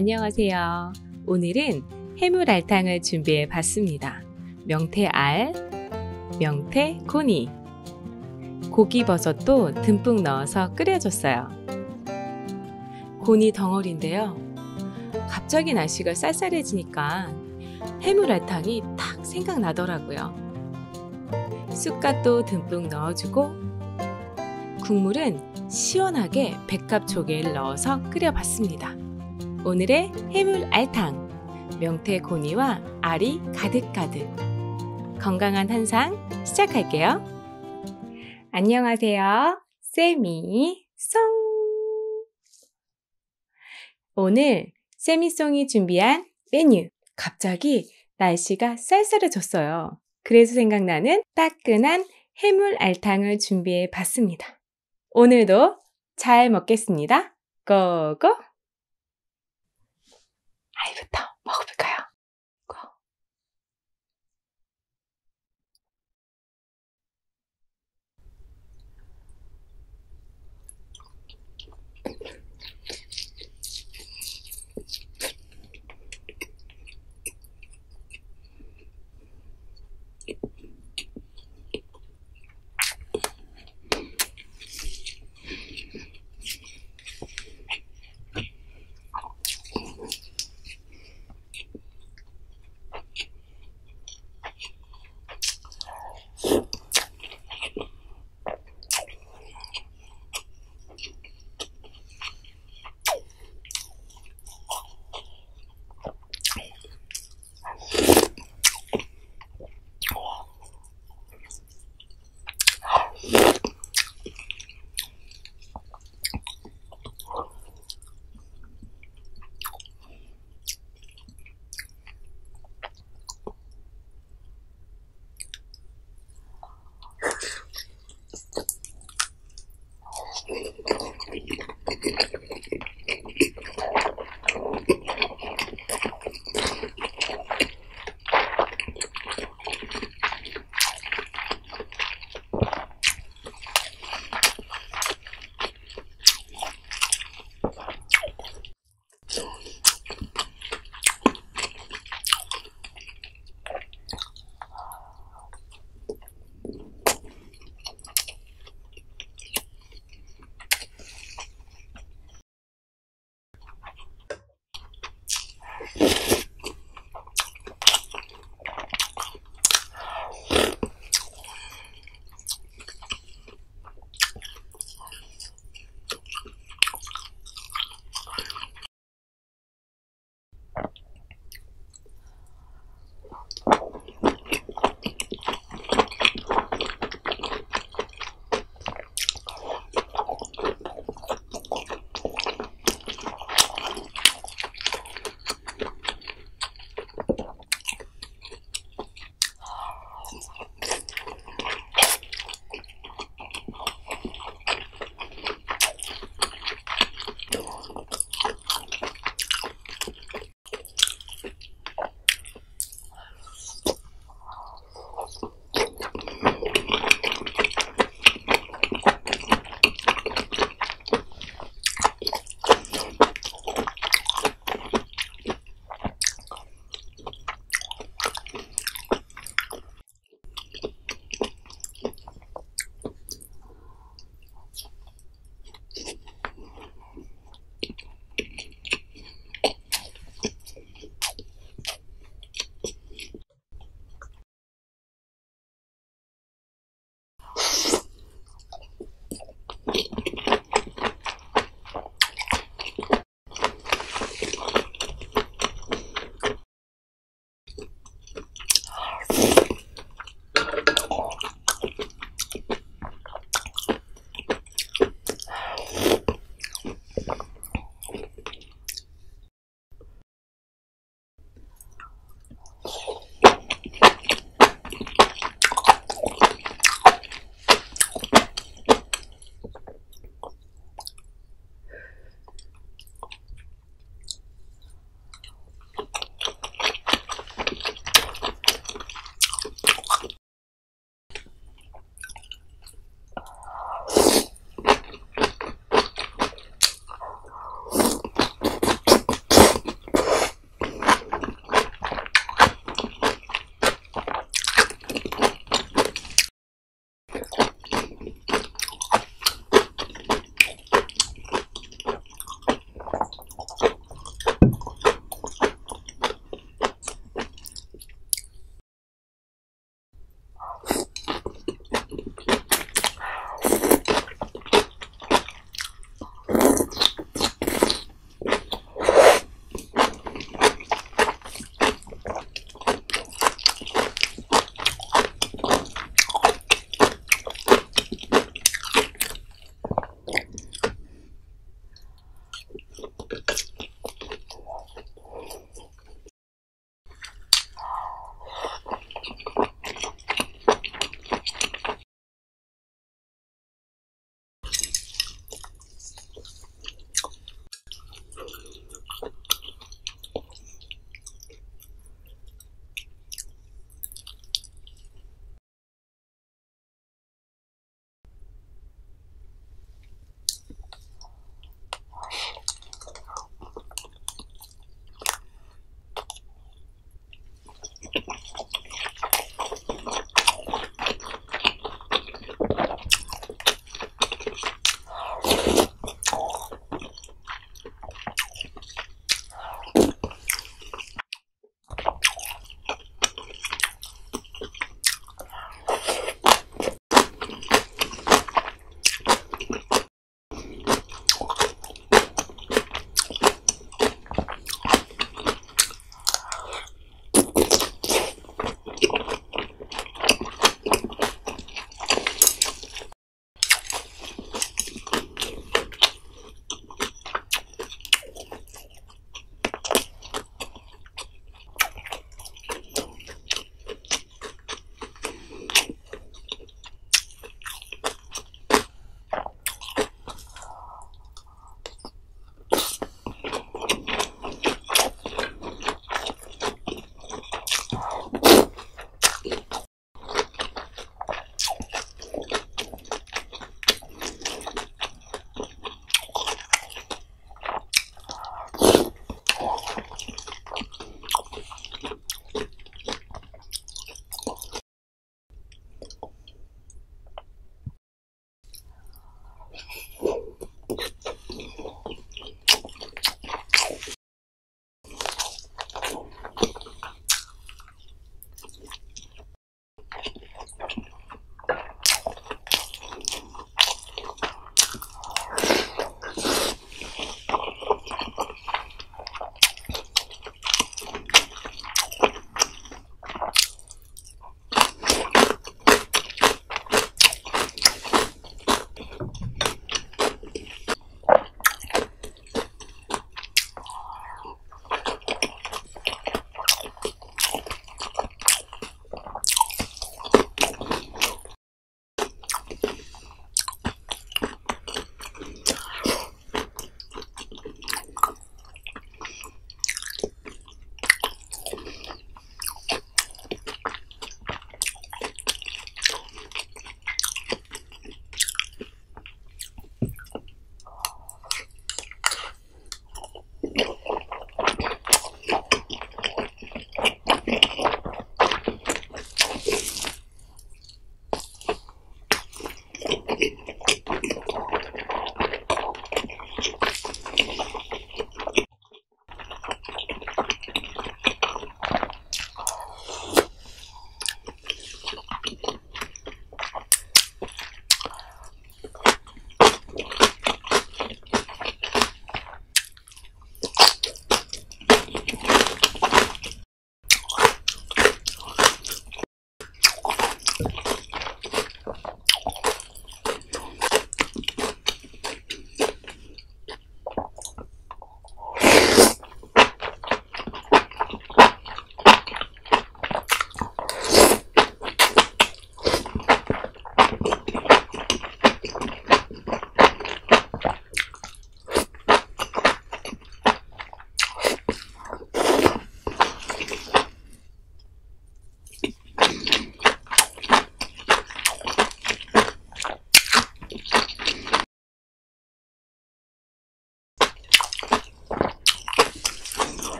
안녕하세요. 오늘은 해물 알탕을 준비해 봤습니다. 명태알, 명태코니, 고기버섯도 듬뿍 넣어서 끓여줬어요. 고니 덩어리인데요. 갑자기 날씨가 쌀쌀해지니까 해물 알탕이 딱 생각나더라고요. 쑥갓도 듬뿍 넣어주고 국물은 시원하게 백합 조개를 넣어서 끓여봤습니다. 오늘의 해물 알탕 명태 고니와 알이 가득가득 건강한 한상 시작할게요. 안녕하세요. 세미 송 오늘 세미송이 준비한 메뉴 갑자기 날씨가 쌀쌀해졌어요. 그래서 생각나는 따끈한 해물 알탕을 준비해 봤습니다. 오늘도 잘 먹겠습니다. 고고! 아이부터 먹어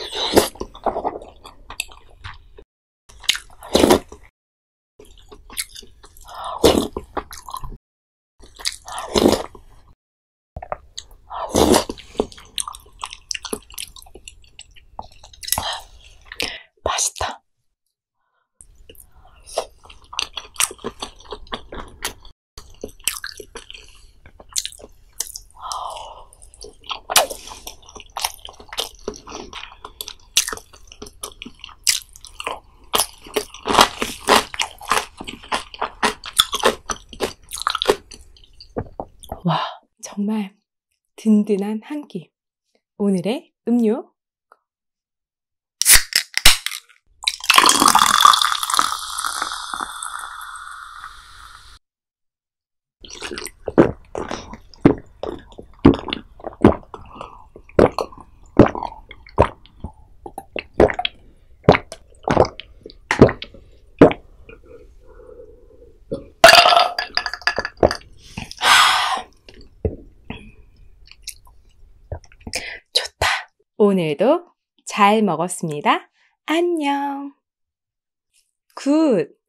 Yeah. 정말 든든한 한 끼. 오늘의 음료 좋다. 오늘도 잘 먹었습니다. 안녕. 굿.